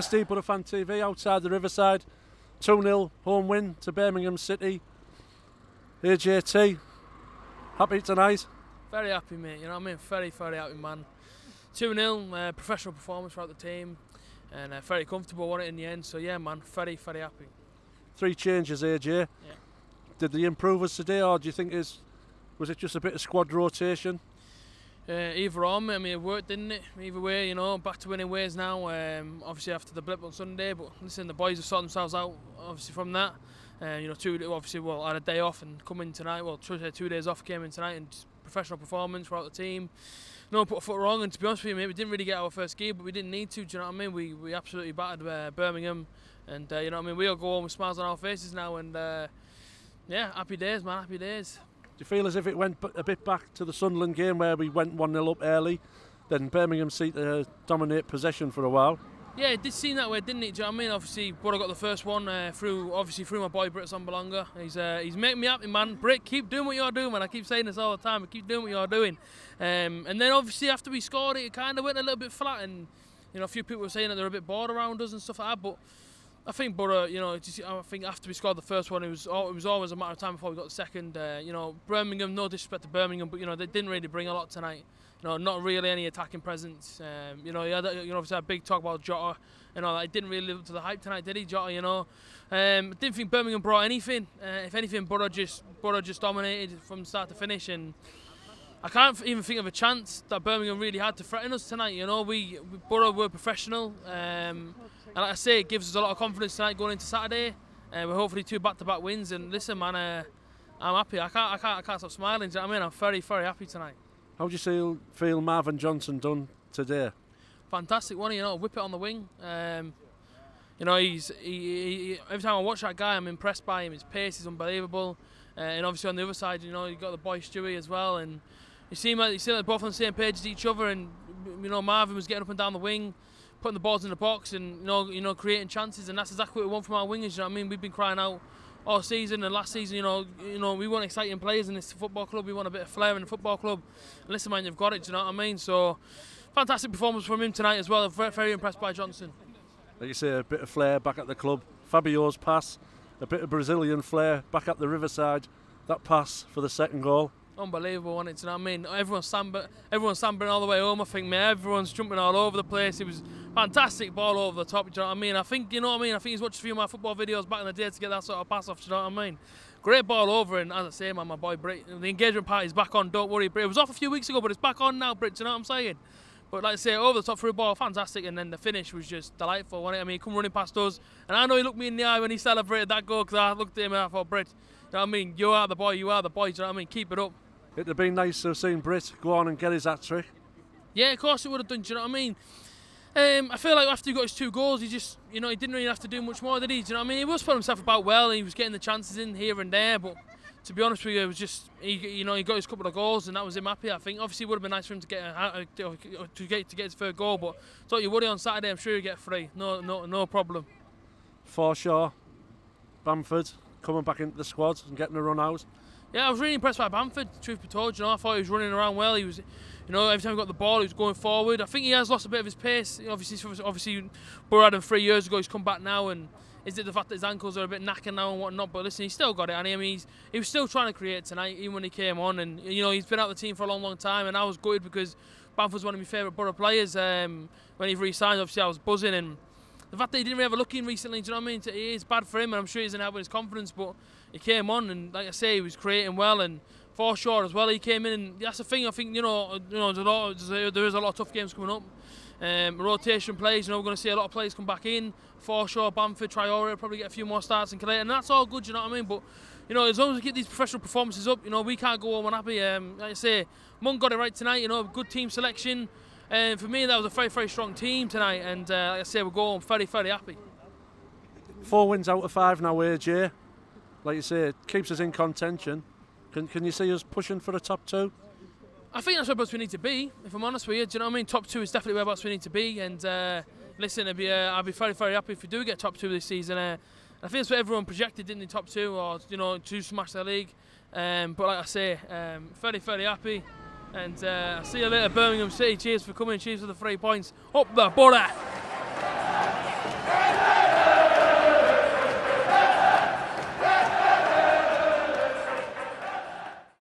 Steve Boro Fan TV outside the Riverside. 2 0 home win to Birmingham City. AJT, happy tonight? Very happy, mate. You know what I mean? Very, very happy, man. 2 0, uh, professional performance throughout the team, and uh, very comfortable, won it in the end. So, yeah, man, very, very happy. Three changes, AJ. Yeah. Did they improve us today, or do you think is was it just a bit of squad rotation? Uh, either on, I mean, it worked, didn't it? Either way, you know, back to winning ways now. Um, obviously after the blip on Sunday, but listen, the boys have sorted themselves out. Obviously from that, uh, you know, two obviously well had a day off and come in tonight. Well, two, two days off, came in tonight and professional performance throughout the team. No put a foot wrong, and to be honest with you, mate, we didn't really get our first gear, but we didn't need to. Do you know what I mean? We we absolutely battered uh, Birmingham, and uh, you know what I mean. We all go home with smiles on our faces now, and uh, yeah, happy days, man, happy days. Do you feel as if it went a bit back to the Sunderland game where we went 1 0 up early, then Birmingham seemed to dominate possession for a while? Yeah, it did seem that way, didn't it? Do you know what I mean? Obviously, Boro got the first one uh, through, obviously through my boy Britt Assombalonga. He's uh, he's making me happy, man. Britt, keep doing what you're doing, man. I keep saying this all the time. Keep doing what you're doing. Um, and then obviously after we scored it, it kind of went a little bit flat, and you know a few people were saying that they're a bit bored around us and stuff like that, but. I think Boro, you know, just, I think after we scored the first one, it was it was always a matter of time before we got the second. Uh, you know, Birmingham, no disrespect to Birmingham, but you know they didn't really bring a lot tonight. You know, not really any attacking presence. Um, you know, you, had, you know, obviously had a big talk about Jota all that. He didn't really live up to the hype tonight, did he, Jota? You know, um, didn't think Birmingham brought anything. Uh, if anything, Boro just Boro just dominated from start to finish and. I can't even think of a chance that Birmingham really had to threaten us tonight. You know, we, we Boro were professional. Um, and like I say, it gives us a lot of confidence tonight going into Saturday. Uh, we're hopefully two back-to-back wins. And listen, man, uh, I'm happy. I can't, I can't, I can't stop smiling. Do you know what I mean? I'm very, very happy tonight. How do you feel, feel Marvin Johnson done today? Fantastic one, you know, whip it on the wing. Um, you know, he's he, he, every time I watch that guy, I'm impressed by him. His pace is unbelievable, uh, and obviously on the other side, you know, you got the boy Stewie as well, and you see you see them both on the same page as each other, and you know, Marvin was getting up and down the wing putting the balls in the box and you know, you know, creating chances, and that's exactly what we want from our wingers. You know what I mean? We've been crying out all season and last season. You know, you know, we want exciting players in this football club. We want a bit of flair in the football club. Listen, man, you've got it. Do you know what I mean? So, fantastic performance from him tonight as well. Very, very impressed by Johnson. Like you say, a bit of flair back at the club. Fabio's pass, a bit of Brazilian flair back at the Riverside. That pass for the second goal unbelievable, wasn't it? You know what I mean? Everyone's sambling, everyone's sambling all the way home. I think, man, everyone's jumping all over the place. It was fantastic ball over the top. Do you know what I mean? I think, you know what I mean? I think he's watched a few of my football videos back in the day to get that sort of pass off. Do you know what I mean? Great ball over, and as I say, man, my boy Britt, the engagement party's back on. Don't worry, Britt. It was off a few weeks ago, but it's back on now, Britt. Do you know what I'm saying? But like I say, over the top through ball, fantastic, and then the finish was just delightful, wasn't it? I mean, he come running past us, and I know he looked me in the eye when he celebrated that goal because I looked at him and I thought, Britt, you know what I mean? You are the boy, you are the boy, do you know what I mean? Keep it up. It'd have been nice to have seen Britt go on and get his hat trick. Yeah, of course it would have done. Do you know what I mean? Um, I feel like after he got his two goals, he just, you know, he didn't really have to do much more, did he? Do you know what I mean? He was putting himself about well, he was getting the chances in here and there, but to be honest with you, it was just, he, you know, he got his couple of goals, and that was him happy. I think obviously it would have been nice for him to get a, to get to get his third goal, but don't you worry on Saturday. I'm sure you get three. No, no, no problem. For sure, Bamford coming back into the squad and getting a run out. Yeah, I was really impressed by Bamford. Truth be told, you know, I thought he was running around well. He was, you know, every time he got the ball, he was going forward. I think he has lost a bit of his pace. Obviously, obviously, him three years ago. He's come back now, and is it the fact that his ankles are a bit knackered now and whatnot? But listen, he's still got it. And I mean, he's, he was still trying to create tonight, even when he came on. And you know, he's been out the team for a long, long time. And I was gutted because Bamford's one of my favourite Boro players. Um, when he re-signed, obviously, I was buzzing and the fact that he didn't really have a look in recently, do you know what I mean? It is bad for him, and I'm sure he's help with his confidence. But he came on, and like I say, he was creating well, and Forshaw as well. He came in, and that's the thing. I think you know, you know, there's a lot, there is a lot of tough games coming up. Um, rotation plays, you know, we're going to see a lot of players come back in. Forshaw, Bamford, Traore probably get a few more starts in Calais, and that's all good. You know what I mean? But you know, as long as we get these professional performances up, you know, we can't go home unhappy. Um, like I say, Monk got it right tonight. You know, good team selection. And for me, that was a very, very strong team tonight. And uh, like I say, we're going very, very happy. Four wins out of five now, AJ. Like you say, it keeps us in contention. Can, can you see us pushing for the top two? I think that's where we need to be, if I'm honest with you. Do you know what I mean? Top two is definitely where we need to be. And uh, listen, I'd be, uh, I'd be very, very happy if we do get top two this season. Uh, I think that's what everyone projected, didn't they? Top two or, you know, to smash the league. Um, but like I say, um, very, very happy. And uh, I'll see you later, Birmingham City. Cheers for coming. Cheers for the three points. Up the Boro!